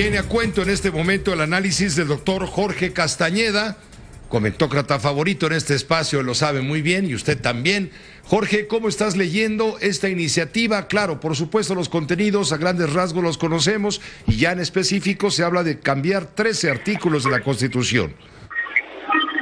Viene a cuento en este momento el análisis del doctor Jorge Castañeda, comentócrata favorito en este espacio, lo sabe muy bien y usted también. Jorge, ¿cómo estás leyendo esta iniciativa? Claro, por supuesto los contenidos a grandes rasgos los conocemos y ya en específico se habla de cambiar 13 artículos de la Constitución.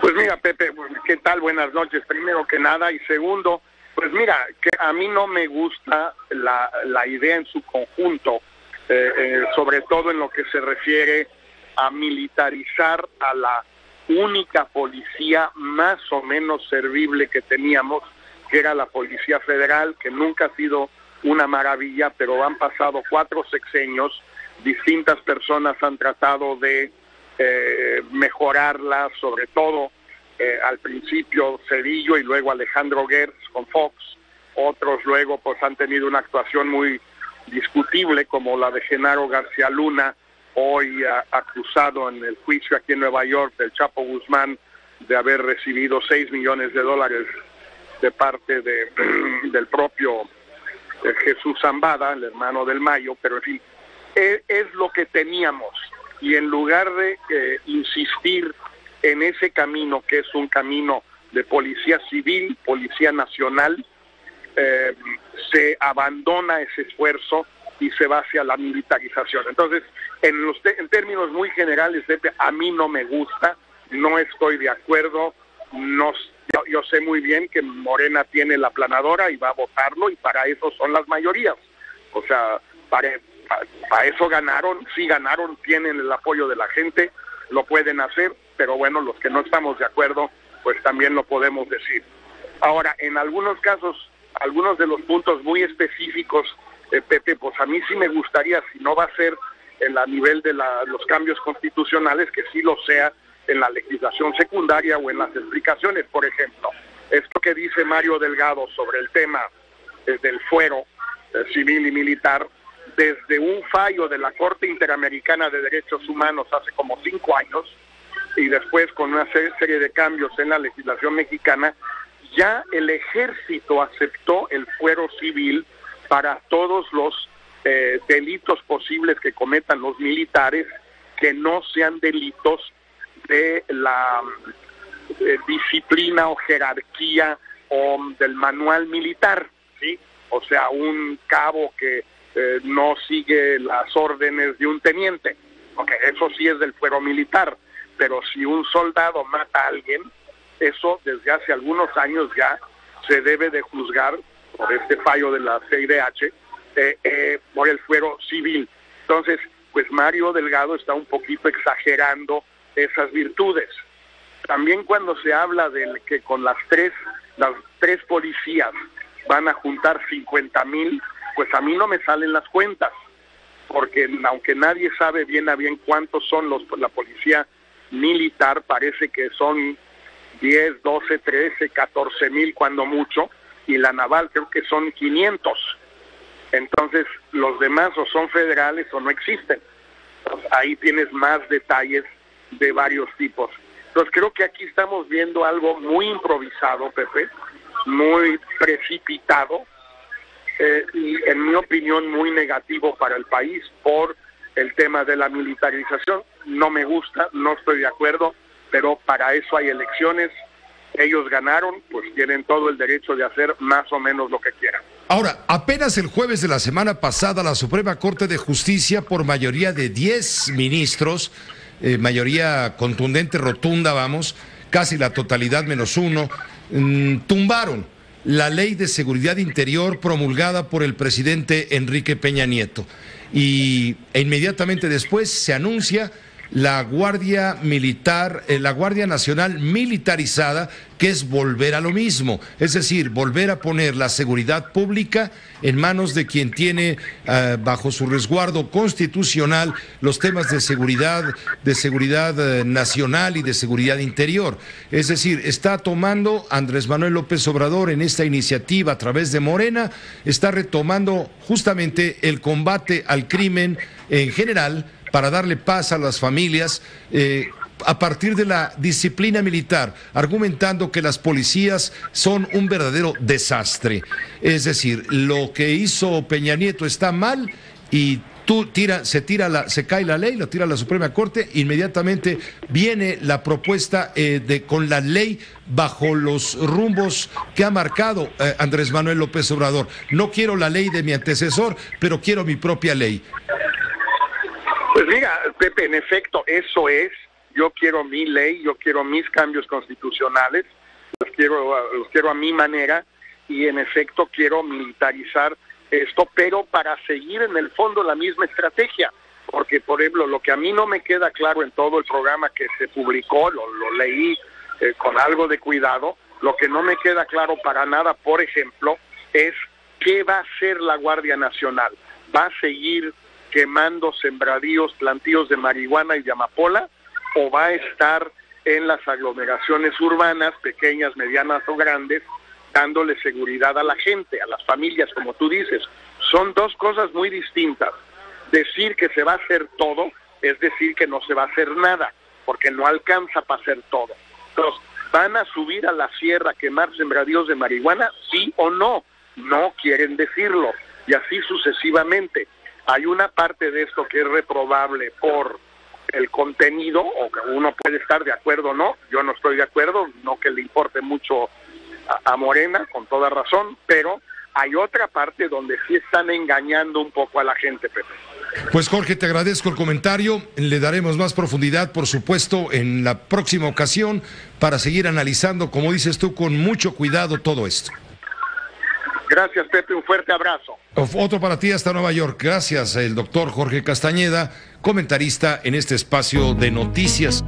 Pues mira, Pepe, ¿qué tal? Buenas noches, primero que nada. Y segundo, pues mira, que a mí no me gusta la, la idea en su conjunto eh, eh, sobre todo en lo que se refiere a militarizar a la única policía más o menos servible que teníamos, que era la Policía Federal, que nunca ha sido una maravilla, pero han pasado cuatro sexenios, distintas personas han tratado de eh, mejorarla, sobre todo eh, al principio Cedillo y luego Alejandro Gertz con Fox, otros luego pues han tenido una actuación muy discutible como la de Genaro García Luna, hoy acusado en el juicio aquí en Nueva York del Chapo Guzmán de haber recibido 6 millones de dólares de parte de, del propio eh, Jesús Zambada, el hermano del Mayo, pero en fin, es, es lo que teníamos. Y en lugar de eh, insistir en ese camino que es un camino de policía civil, policía nacional, eh, se abandona ese esfuerzo y se va hacia la militarización. Entonces, en, los en términos muy generales, a mí no me gusta, no estoy de acuerdo, no, yo, sé muy bien que Morena tiene la planadora y va a votarlo y para eso son las mayorías. O sea, para, para eso ganaron, si ganaron, tienen el apoyo de la gente, lo pueden hacer, pero bueno, los que no estamos de acuerdo, pues también lo podemos decir. Ahora, en algunos casos algunos de los puntos muy específicos, eh, Pepe, pues a mí sí me gustaría, si no va a ser en la nivel de los cambios constitucionales, que sí lo sea en la legislación secundaria o en las explicaciones. Por ejemplo, esto que dice Mario Delgado sobre el tema eh, del fuero eh, civil y militar, desde un fallo de la Corte Interamericana de Derechos Humanos hace como cinco años, y después con una serie de cambios en la legislación mexicana, ya el ejército aceptó el fuero civil para todos los eh, delitos posibles que cometan los militares que no sean delitos de la eh, disciplina o jerarquía o del manual militar, ¿sí? O sea, un cabo que eh, no sigue las órdenes de un teniente, porque eso sí es del fuero militar, pero si un soldado mata a alguien, eso desde hace algunos años ya se debe de juzgar por este fallo de la CIDH eh, eh, por el fuero civil. Entonces, pues Mario Delgado está un poquito exagerando esas virtudes. También cuando se habla de que con las tres, las tres policías van a juntar 50 mil, pues a mí no me salen las cuentas, porque aunque nadie sabe bien a bien cuántos son los la policía militar, parece que son 10, 12, 13, 14 mil cuando mucho, y la naval creo que son 500. Entonces, los demás o son federales o no existen. ahí tienes más detalles de varios tipos. Entonces, creo que aquí estamos viendo algo muy improvisado, Pepe, muy precipitado, eh, y en mi opinión muy negativo para el país por el tema de la militarización. No me gusta, no estoy de acuerdo pero para eso hay elecciones. Ellos ganaron, pues tienen todo el derecho de hacer más o menos lo que quieran. Ahora, apenas el jueves de la semana pasada, la Suprema Corte de Justicia, por mayoría de 10 ministros, eh, mayoría contundente, rotunda, vamos, casi la totalidad menos uno, mm, tumbaron la ley de seguridad interior promulgada por el presidente Enrique Peña Nieto. Y e inmediatamente después se anuncia la Guardia Militar, eh, la Guardia Nacional militarizada, que es volver a lo mismo, es decir, volver a poner la seguridad pública en manos de quien tiene eh, bajo su resguardo constitucional los temas de seguridad, de seguridad eh, nacional y de seguridad interior. Es decir, está tomando Andrés Manuel López Obrador en esta iniciativa a través de Morena, está retomando justamente el combate al crimen en general para darle paz a las familias. Eh, a partir de la disciplina militar, argumentando que las policías son un verdadero desastre. Es decir, lo que hizo Peña Nieto está mal y tú tira, se tira la, se cae la ley, lo tira la Suprema Corte, inmediatamente viene la propuesta eh, de con la ley bajo los rumbos que ha marcado eh, Andrés Manuel López Obrador. No quiero la ley de mi antecesor, pero quiero mi propia ley. Pues mira, Pepe, en efecto, eso es. Yo quiero mi ley, yo quiero mis cambios constitucionales, los quiero, los quiero a mi manera y en efecto quiero militarizar esto, pero para seguir en el fondo la misma estrategia. Porque, por ejemplo, lo que a mí no me queda claro en todo el programa que se publicó, lo, leí eh, con algo de cuidado, lo que no me queda claro para nada, por ejemplo, es qué va a hacer la Guardia Nacional. ¿Va a seguir quemando sembradíos, plantíos de marihuana y de amapola? ¿O va a estar en las aglomeraciones urbanas, pequeñas, medianas o grandes, dándole seguridad a la gente, a las familias, como tú dices. Son dos cosas muy distintas. Decir que se va a hacer todo es decir que no se va a hacer nada, porque no alcanza para hacer todo. Entonces, ¿van a subir a la sierra a quemar sembradíos de marihuana? Sí o no. No quieren decirlo. Y así sucesivamente. Hay una parte de esto que es reprobable por el contenido, o que uno puede estar de acuerdo o no. Yo no estoy de acuerdo, no que le importe mucho a, Morena, con toda razón, pero hay otra parte donde sí están engañando un poco a la gente, Pepe. Pues Jorge, te agradezco el comentario. Le daremos más profundidad, por supuesto, en la próxima ocasión para seguir analizando, como dices tú, con mucho cuidado todo esto. Gracias, Pepe. Un fuerte abrazo. Otro para ti hasta Nueva York. Gracias, el doctor Jorge Castañeda, comentarista en este espacio de noticias.